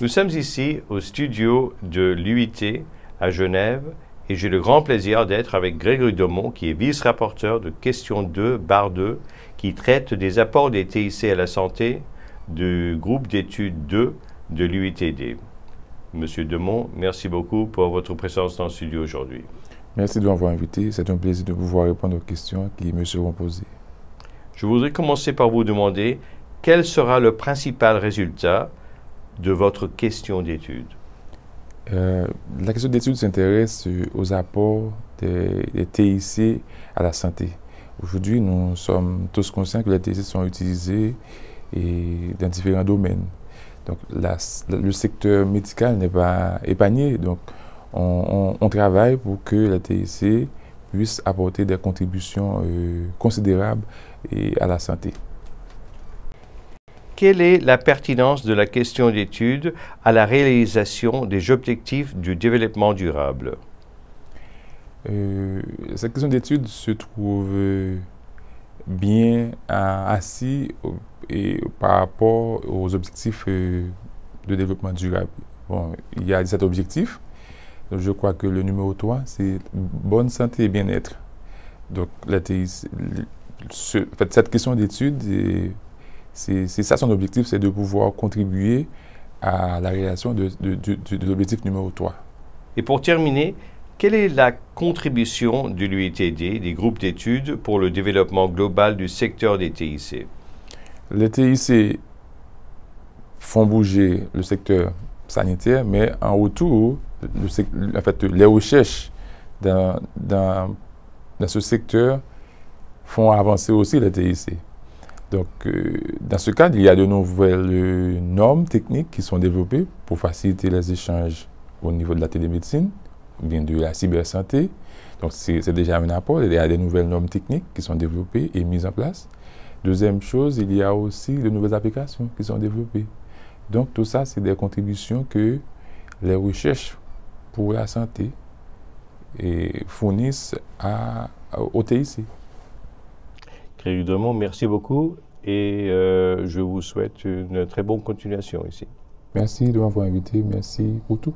Nous sommes ici au studio de l'UIT à Genève et j'ai le grand plaisir d'être avec Grégory Domont qui est vice-rapporteur de question 2, barre 2, qui traite des apports des TIC à la santé du groupe d'études 2 de l'UITD. Monsieur Demont, merci beaucoup pour votre présence dans le studio aujourd'hui. Merci de m'avoir invité. C'est un plaisir de pouvoir répondre aux questions qui me seront posées. Je voudrais commencer par vous demander quel sera le principal résultat de votre question d'étude. Euh, la question d'étude s'intéresse aux apports des, TIC à la santé. Aujourd'hui, nous sommes tous conscients que les TIC sont utilisés dans différents domaines. Donc, le secteur médical n'est pas épargné. Donc, on, travaille pour que la TIC puisse apporter des contributions euh, considérables à la santé. Quelle est la pertinence de la question d'étude à la réalisation des objectifs du développement durable? Euh, Cette question d'étude se trouve bien assis et par rapport aux objectifs euh, de développement durable. Bon, il y a cet objectif. Donc je crois que le numéro 3, c'est bonne santé et bien-être. Donc, cette question d'étude, c'est ça son objectif, c'est de pouvoir contribuer à la réalisation de, de l'objectif numéro 3. Et pour terminer, quelle est la contribution de l'UITD, des groupes d'études, pour le développement global du secteur des TIC les TIC font bouger le secteur sanitaire, mais en retour, en fait, les recherches dans, dans, ce secteur font avancer aussi les TIC. Donc, euh, dans ce cadre, il y a de nouvelles normes techniques qui sont développées pour faciliter les échanges au niveau de la télémédecine, bien de la cybersanté. Donc, c'est déjà un apport. Il y a des nouvelles normes techniques qui sont développées et mises en place. Deuxième chose, il y a aussi de nouvelles applications qui sont développées. Donc tout ça, c'est des contributions que les recherches pour la santé fournissent au TIC. Merci beaucoup et euh, je vous souhaite une très bonne continuation ici. Merci de m'avoir invité. Merci pour tout.